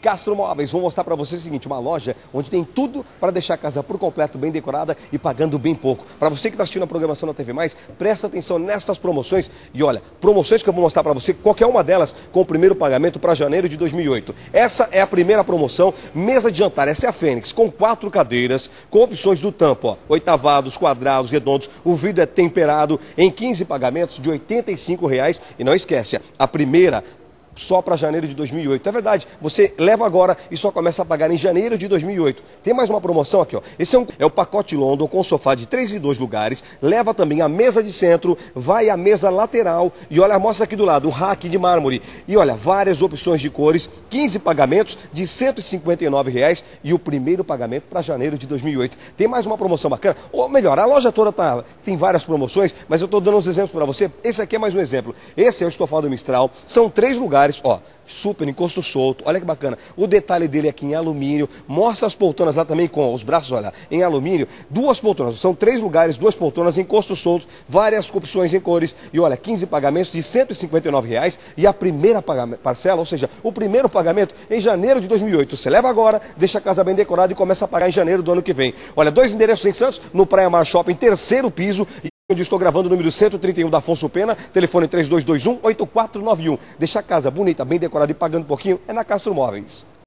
Castro Móveis, vou mostrar para você o seguinte, uma loja onde tem tudo para deixar a casa por completo bem decorada e pagando bem pouco. Para você que está assistindo a programação da TV Mais, presta atenção nessas promoções. E olha, promoções que eu vou mostrar para você, qualquer uma delas com o primeiro pagamento para janeiro de 2008. Essa é a primeira promoção, mesa de jantar, essa é a Fênix, com quatro cadeiras, com opções do tampo, ó, oitavados, quadrados, redondos, o vidro é temperado em 15 pagamentos de 85 reais. E não esquece, a primeira só para janeiro de 2008. É verdade, você leva agora e só começa a pagar em janeiro de 2008. Tem mais uma promoção aqui, ó. Esse é, um, é o pacote London com sofá de 3 e 2 lugares, leva também a mesa de centro, vai a mesa lateral e olha, mostra aqui do lado, o rack de mármore. E olha, várias opções de cores, 15 pagamentos de 159 reais, e o primeiro pagamento para janeiro de 2008. Tem mais uma promoção bacana, ou melhor, a loja toda tá, tem várias promoções, mas eu estou dando uns exemplos para você. Esse aqui é mais um exemplo. Esse é o estofado Mistral, são três lugares lugares, ó, super encosto solto, olha que bacana. O detalhe dele aqui em alumínio, mostra as poltronas lá também com os braços, olha, em alumínio. Duas poltronas, são três lugares, duas poltronas, encosto solto, várias opções em cores. E olha, 15 pagamentos de 159 reais e a primeira parcela, ou seja, o primeiro pagamento em janeiro de 2008. Você leva agora, deixa a casa bem decorada e começa a pagar em janeiro do ano que vem. Olha, dois endereços em Santos, no Praia Mar Shopping, terceiro piso onde estou gravando o número 131 da Afonso Pena, telefone 3221-8491. Deixa a casa bonita, bem decorada e pagando um pouquinho, é na Castro Móveis.